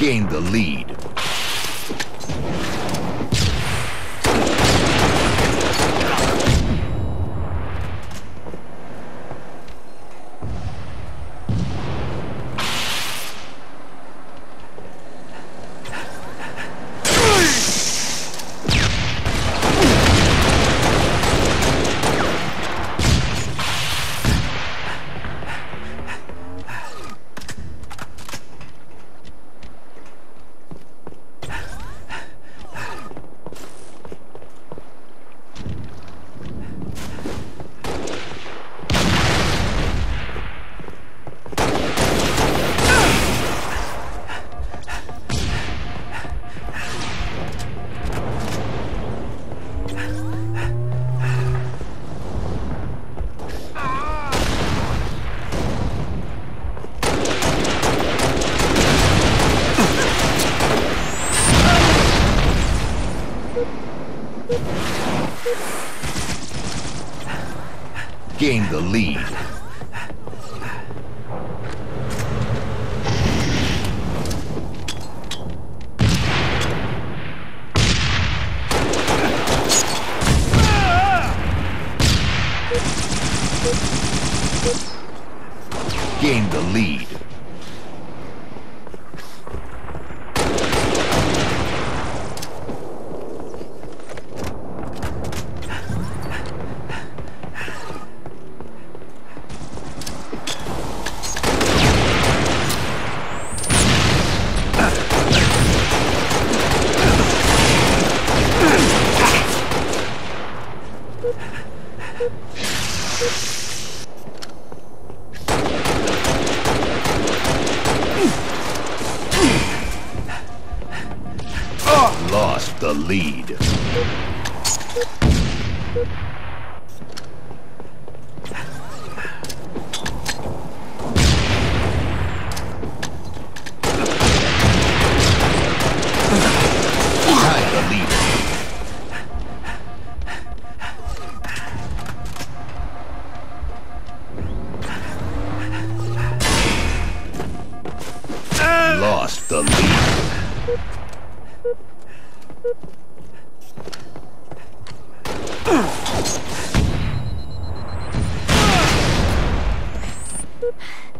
gained the lead. Gained the lead. Gained the lead. Lost the lead. Tied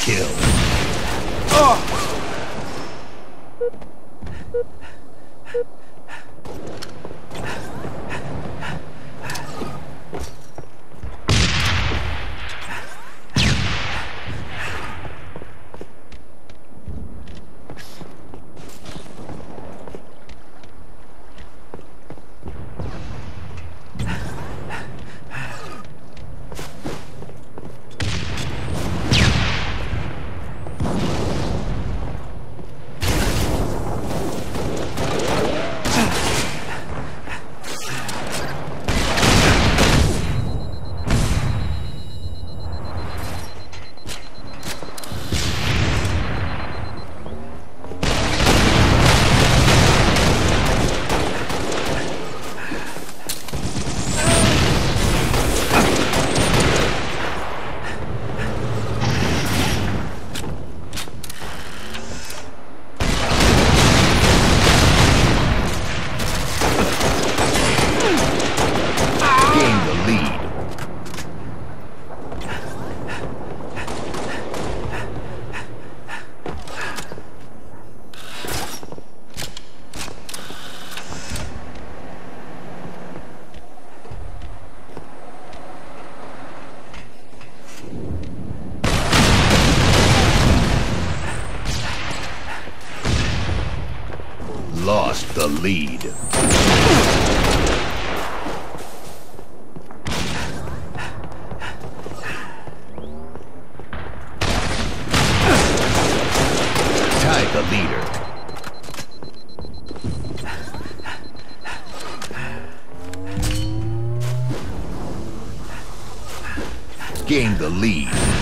Kill. Gain the lead. Lost the lead. Tied the leader. Gained the lead.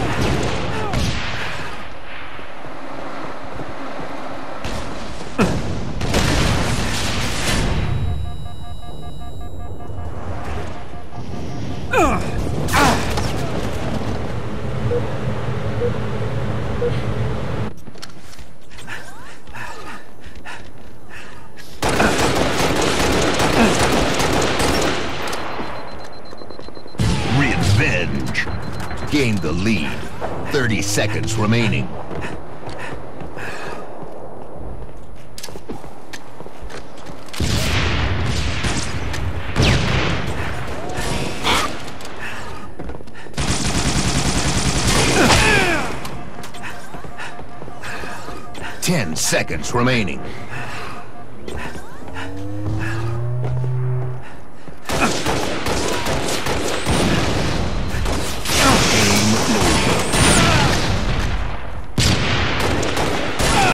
30 seconds remaining. Ten seconds remaining.